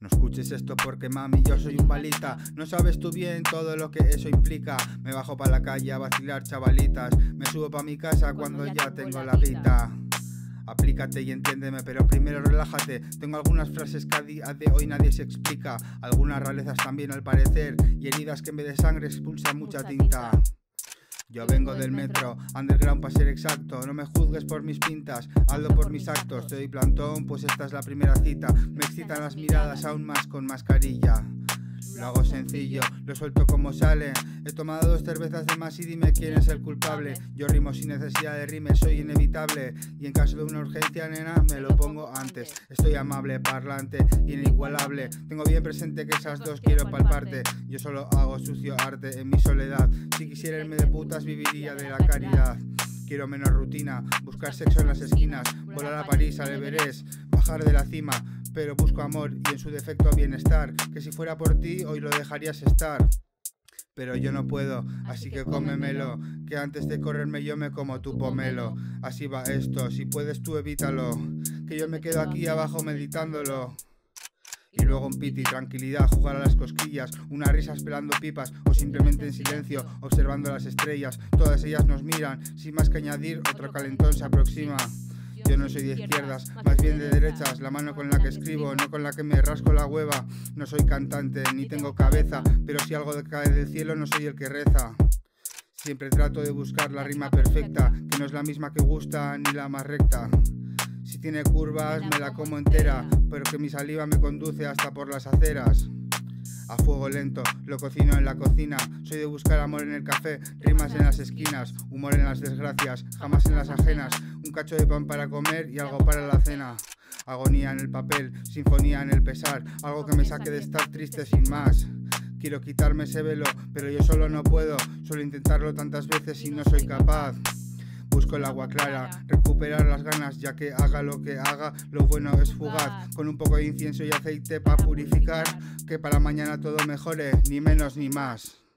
No escuches esto porque mami yo soy un balita No sabes tú bien todo lo que eso implica Me bajo pa' la calle a vacilar chavalitas Me subo pa' mi casa cuando, ya, tengo, la guita Aplícate y entiéndeme, pero primero relájate. Tengo algunas frases que a día de hoy nadie se explica. Algunas rarezas también al parecer. Y heridas que en vez de sangre expulsan mucha, tinta. Yo vengo del metro, underground para ser exacto. No me juzgues por mis pintas, hazlo por mis actos. Te doy plantón, pues esta es la primera cita. Me excitan las miradas aún más con mascarilla. Lo hago sencillo, lo suelto como sale. He tomado dos cervezas de más y dime quién es el culpable. Yo rimo sin necesidad de rime, soy inevitable. Y en caso de una urgencia, nena, me lo pongo antes. Estoy amable, parlante, inigualable. Tengo bien presente que esas dos quiero palparte. Yo solo hago sucio arte en mi soledad. Si quisiera irme de putas, viviría de la caridad. Quiero menos rutina, buscar sexo en las esquinas, volar a París, al Everest, bajar de la cima, pero busco amor y en su defecto bienestar, que si fuera por ti hoy lo dejarías estar. Pero yo no puedo, así que cómemelo, que antes de correrme yo me como tu pomelo. Así va esto, si puedes tú evítalo, que yo me quedo aquí abajo meditándolo. Y luego un piti, tranquilidad, jugar a las cosquillas, unas risas pelando pipas o simplemente en silencio, observando las estrellas. Todas ellas nos miran, sin más que añadir, otro calentón se aproxima. Yo no soy de izquierdas, más bien de derechas, la mano con la que escribo, no con la que me rasco la hueva. No soy cantante, ni tengo cabeza, pero si algo cae del cielo no soy el que reza. Siempre trato de buscar la rima perfecta, que no es la misma que gusta ni la más recta. Si tiene curvas me la como entera, pero que mi saliva me conduce hasta por las aceras. A fuego lento, lo cocino en la cocina. Soy de buscar amor en el café, rimas en las esquinas, humor en las desgracias, jamás en las ajenas. Un cacho de pan para comer y algo para la cena. Agonía en el papel, sinfonía en el pesar, algo que me saque de estar triste sin más. Quiero quitarme ese velo, pero yo solo no puedo. Suelo intentarlo tantas veces y no soy capaz. Busco el agua clara, recuperar las ganas, ya que haga lo que haga, lo bueno es fugaz. Con un poco de incienso y aceite para purificar, que para mañana todo mejore, ni menos ni más.